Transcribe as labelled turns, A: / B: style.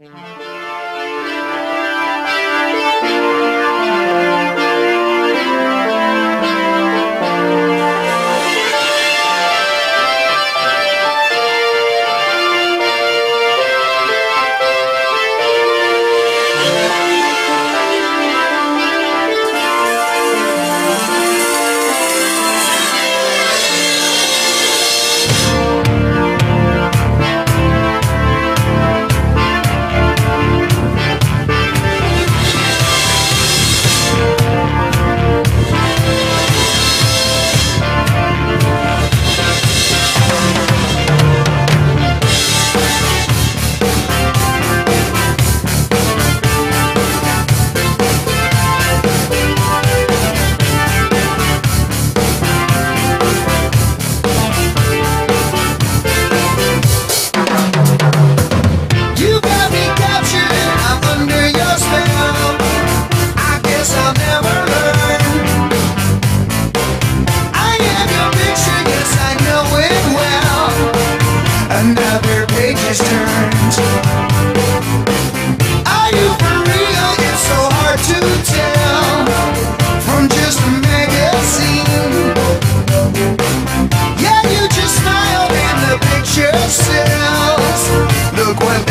A: You Another page is turned. Are you for real? It's so hard to tell from just a magazine. Yeah, you just smiled and the picture sells. Look what